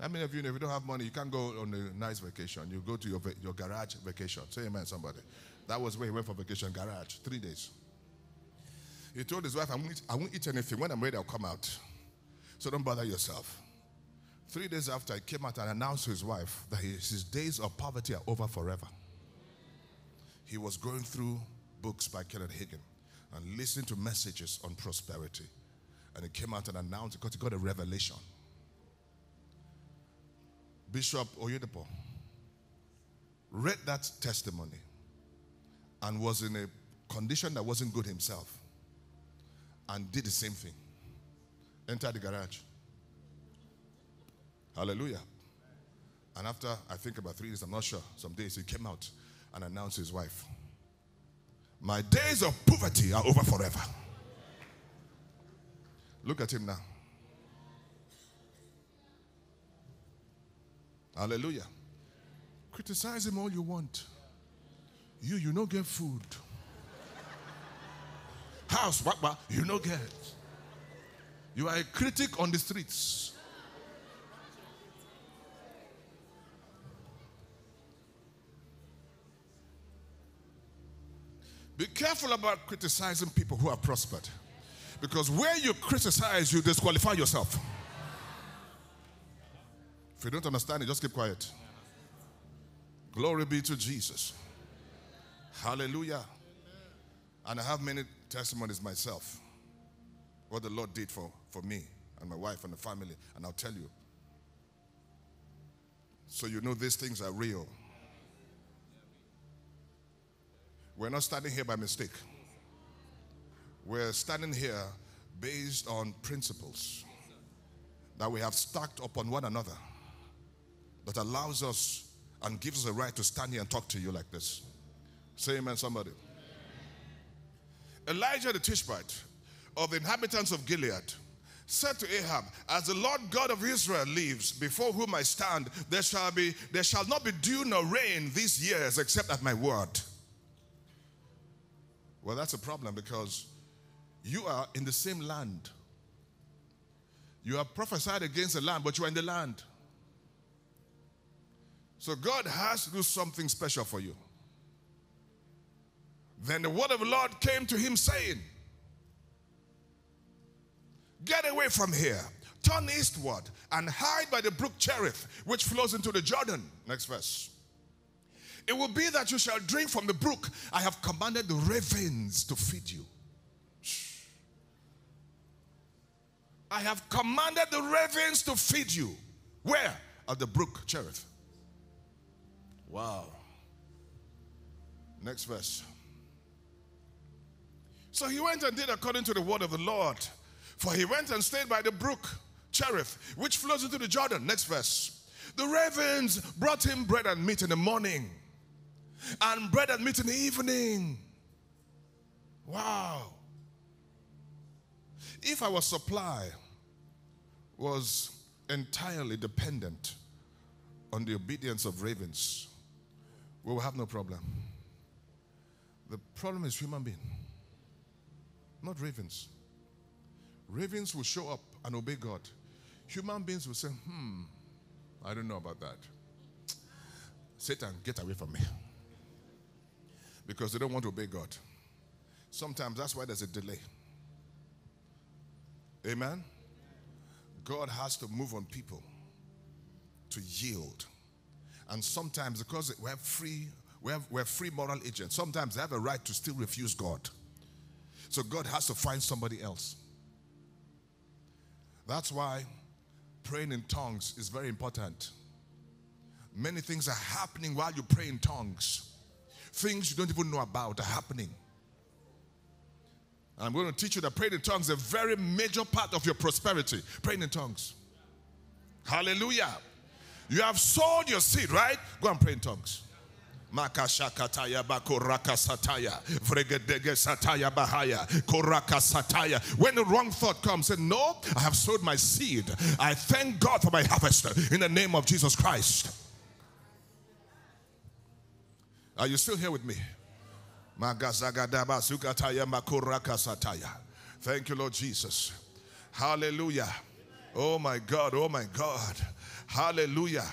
How many of you know if you don't have money, you can't go on a nice vacation? You go to your, your garage vacation. Say amen, somebody. That was where he went for vacation, garage, three days. He told his wife, I won't, eat, I won't eat anything. When I'm ready, I'll come out. So don't bother yourself. Three days after, he came out and announced to his wife that his days of poverty are over forever. He was going through books by Kenneth Hagin and listening to messages on prosperity. And he came out and announced because he got a revelation. Bishop Oyedepo read that testimony and was in a condition that wasn't good himself and did the same thing Enter the garage. Hallelujah. And after, I think about three days, I'm not sure, some days, he came out and announced his wife. My days of poverty are over forever. Look at him now. Hallelujah. Criticize him all you want. You, you no get food. House, what, what? You no get. You are a critic on the streets. Be careful about criticizing people who have prospered. Because where you criticize, you disqualify yourself. If you don't understand it, just keep quiet. Glory be to Jesus. Hallelujah. And I have many testimonies myself. What the Lord did for, for me and my wife and the family. And I'll tell you. So you know these things are real. We're not standing here by mistake. We're standing here based on principles that we have stacked upon one another that allows us and gives us a right to stand here and talk to you like this. Say amen, somebody. Elijah the Tishbite of the inhabitants of Gilead said to Ahab, As the Lord God of Israel lives, before whom I stand, there shall be there shall not be dew nor rain these years except at my word. Well, that's a problem because you are in the same land. You have prophesied against the land, but you are in the land. So God has to do something special for you. Then the word of the Lord came to him saying, Get away from here, turn eastward, and hide by the brook Cherith, which flows into the Jordan. Next verse. It will be that you shall drink from the brook. I have commanded the ravens to feed you. I have commanded the ravens to feed you. Where? At the brook Cherith. Wow. Next verse. So he went and did according to the word of the Lord. For he went and stayed by the brook Cherith, which flows into the Jordan. Next verse. The ravens brought him bread and meat in the morning and bread and meat in the evening. Wow. If our supply was entirely dependent on the obedience of ravens, we will have no problem. The problem is human being, not ravens. Ravens will show up and obey God. Human beings will say, hmm, I don't know about that. Satan, get away from me because they don't want to obey God. Sometimes that's why there's a delay. Amen? God has to move on people to yield. And sometimes, because we have free, we have, we're free moral agents, sometimes they have a right to still refuse God. So God has to find somebody else. That's why praying in tongues is very important. Many things are happening while you pray in tongues. Things you don't even know about are happening. I'm going to teach you that praying in tongues is a very major part of your prosperity. Praying in tongues. Hallelujah. You have sowed your seed, right? Go and pray in tongues. Sataya vregedege sataya bahaya koraka sataya. When the wrong thought comes, say, No, I have sowed my seed. I thank God for my harvest in the name of Jesus Christ. Are you still here with me? Thank you, Lord Jesus. Hallelujah. Oh my God, oh my God. Hallelujah.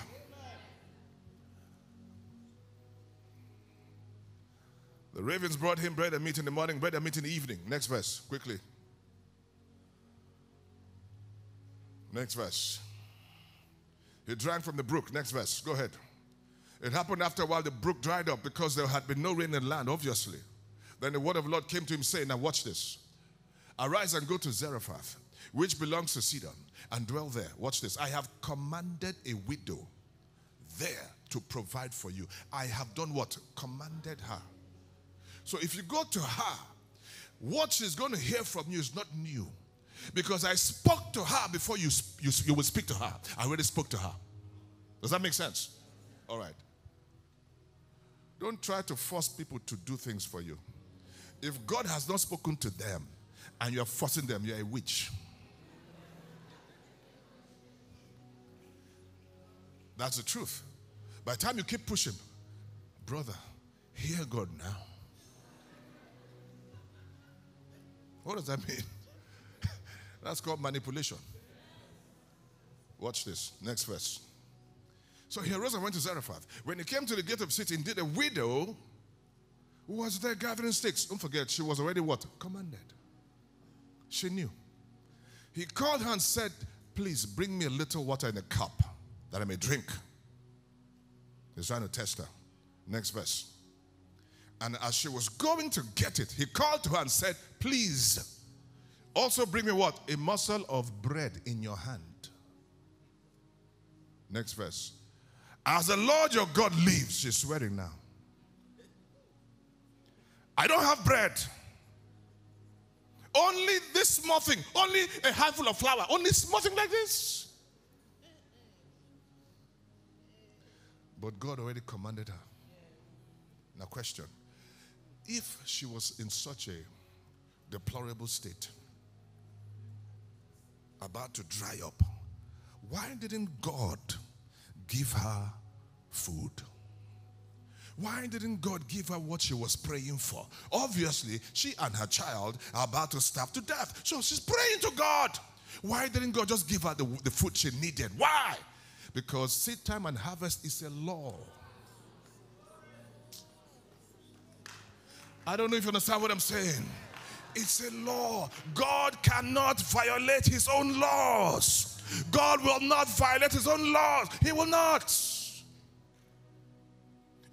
The ravens brought him bread and meat in the morning, bread and meat in the evening. Next verse, quickly. Next verse. He drank from the brook. Next verse. Go ahead. It happened after a while, the brook dried up because there had been no rain in the land, obviously. Then the word of the Lord came to him saying, Now watch this. Arise and go to Zarephath, which belongs to Sidon, and dwell there. Watch this. I have commanded a widow there to provide for you. I have done what? Commanded her. So if you go to her, what she's going to hear from you is not new. Because I spoke to her before you, you, you would speak to her. I already spoke to her. Does that make sense? All right. Don't try to force people to do things for you. If God has not spoken to them and you're forcing them, you're a witch. That's the truth. By the time you keep pushing, brother, hear God now. What does that mean? *laughs* That's called manipulation. Watch this. Next verse. So he arose and went to Zarephath. When he came to the gate of the city, indeed a widow who was there gathering sticks. Don't forget, she was already what? Commanded. She knew. He called her and said, Please bring me a little water in a cup that I may drink. He's trying to test her. Next verse. And as she was going to get it, he called to her and said, Please, also bring me what? A morsel of bread in your hand. Next verse. As the Lord your God lives, she's swearing now. I don't have bread. Only this small thing, only a handful of flour, only small thing like this. But God already commanded her. Now, question if she was in such a deplorable state, about to dry up, why didn't God give her food? Why didn't God give her what she was praying for? Obviously, she and her child are about to starve to death. So she's praying to God. Why didn't God just give her the, the food she needed? Why? Because seed time and harvest is a law. I don't know if you understand what I'm saying. It's a law. God cannot violate his own laws. God will not violate his own laws. He will not.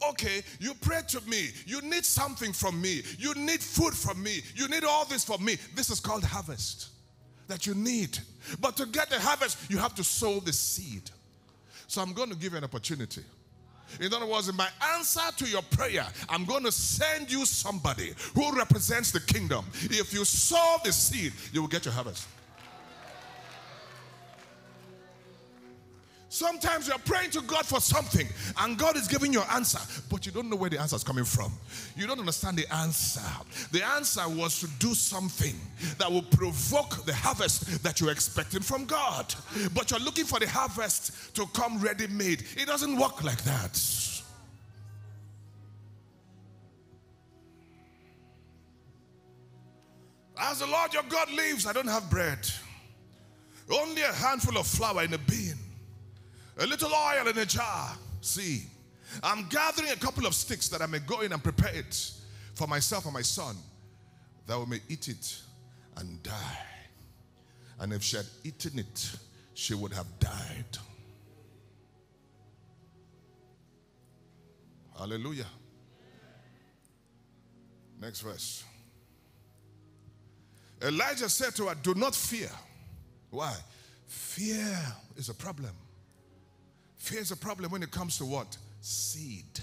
Okay, you pray to me. You need something from me. You need food from me. You need all this from me. This is called harvest that you need. But to get the harvest, you have to sow the seed. So I'm going to give you an opportunity. In other words, in my answer to your prayer, I'm going to send you somebody who represents the kingdom. If you sow the seed, you will get your harvest. Sometimes you're praying to God for something and God is giving you an answer, but you don't know where the answer is coming from. You don't understand the answer. The answer was to do something that will provoke the harvest that you're expecting from God. But you're looking for the harvest to come ready made. It doesn't work like that. As the Lord your God lives, I don't have bread. Only a handful of flour in a bin a little oil in a jar. See, I'm gathering a couple of sticks that I may go in and prepare it for myself and my son, that we may eat it and die. And if she had eaten it, she would have died. Hallelujah. Next verse. Elijah said to her, Do not fear. Why? Fear is a problem. Fear is a problem when it comes to what? Seed.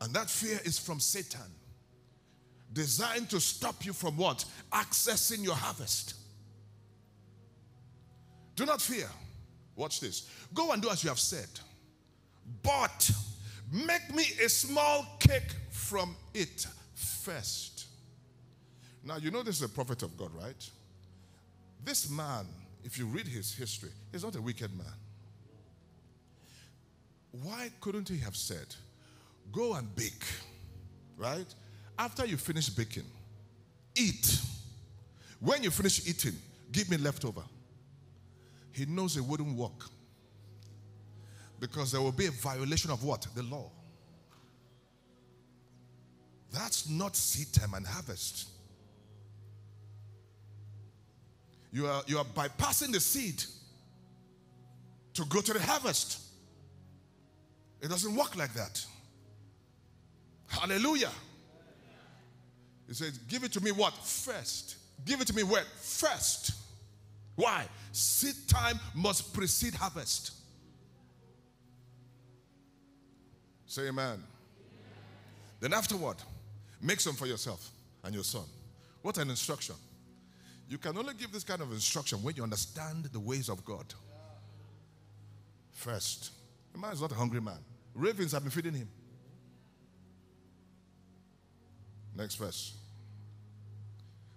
And that fear is from Satan. Designed to stop you from what? Accessing your harvest. Do not fear. Watch this. Go and do as you have said. But make me a small cake from it first. Now, you know this is a prophet of God, right? This man, if you read his history, he's not a wicked man. Why couldn't he have said, Go and bake, right? After you finish baking, eat. When you finish eating, give me leftover. He knows it wouldn't work because there will be a violation of what? The law. That's not seed time and harvest. You are, you are bypassing the seed to go to the harvest. It doesn't work like that. Hallelujah. He says, Give it to me what? First. Give it to me when? First. Why? Seed time must precede harvest. Say amen. amen. Then afterward, make some for yourself and your son. What an instruction. You can only give this kind of instruction when you understand the ways of God. First, the man is not a hungry man. Ravens have been feeding him. Next verse.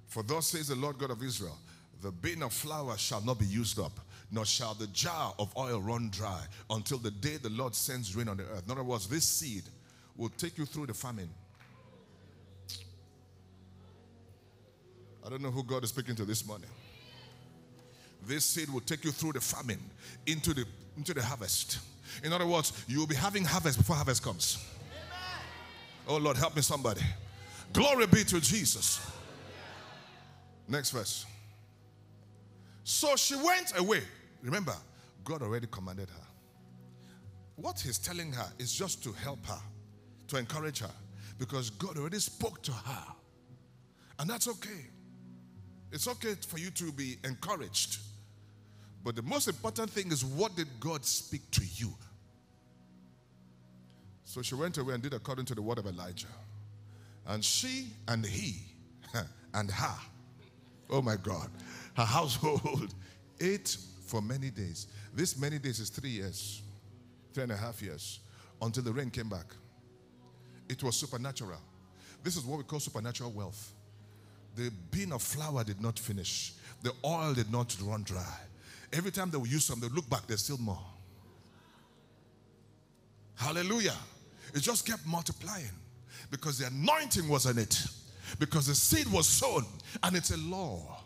For thus says the Lord God of Israel the bin of flour shall not be used up, nor shall the jar of oil run dry until the day the Lord sends rain on the earth. In other words, this seed will take you through the famine. I don't know who God is speaking to this morning. This seed will take you through the famine into the, into the harvest. In other words, you will be having harvest before harvest comes. Oh Lord, help me somebody. Glory be to Jesus. Next verse. So she went away. Remember, God already commanded her. What he's telling her is just to help her, to encourage her, because God already spoke to her. And that's okay. It's okay for you to be encouraged. But the most important thing is what did God speak to you? So she went away and did according to the word of Elijah. And she and he *laughs* and her, oh my God, her household *laughs* ate for many days. This many days is three years, three and a half years, until the rain came back. It was supernatural. This is what we call supernatural wealth. The bin of flour did not finish, the oil did not run dry. Every time they would use some, they look back, there's still more. Hallelujah. It just kept multiplying because the anointing was in it, because the seed was sown, and it's a law.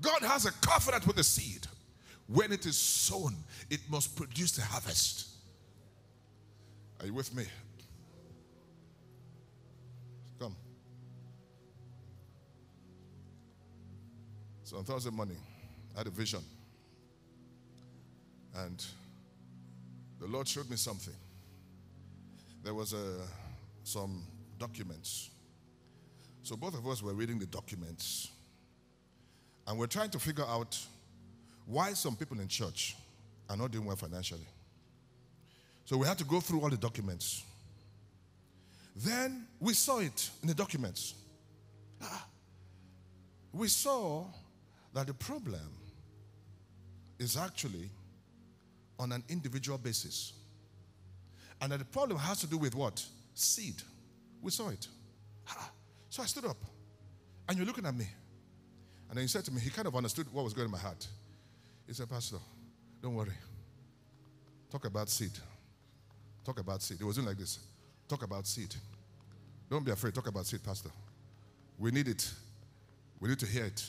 God has a covenant with the seed. When it is sown, it must produce a harvest. Are you with me? Come. So on Thursday morning, Had a vision. And the Lord showed me something. There was a, some documents. So both of us were reading the documents. And we're trying to figure out why some people in church are not doing well financially. So we had to go through all the documents. Then we saw it in the documents. Ah, we saw that the problem is actually on an individual basis. And that the problem has to do with what? Seed. We saw it. So I stood up. And you're looking at me. And then he said to me, he kind of understood what was going in my heart. He said, Pastor, don't worry. Talk about seed. Talk about seed. It was doing like this. Talk about seed. Don't be afraid. Talk about seed, Pastor. We need it. We need to hear it.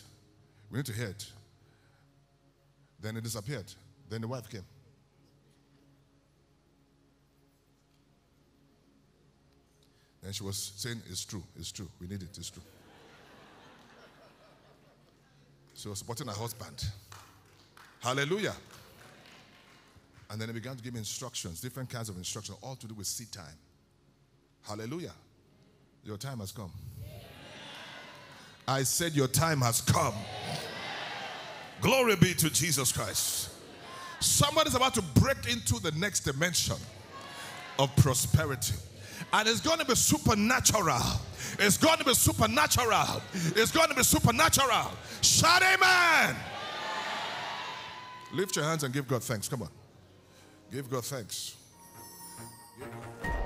We need to hear it. Then it disappeared. Then the wife came. And she was saying, It's true, it's true. We need it, it's true. She was supporting her husband. Hallelujah. And then he began to give instructions, different kinds of instructions, all to do with seed time. Hallelujah. Your time has come. I said, Your time has come. Glory be to Jesus Christ. Somebody's about to break into the next dimension of prosperity. And it's going to be supernatural. It's going to be supernatural. It's going to be supernatural. Shout amen. Lift your hands and give God thanks. Come on. Give God thanks. Give God.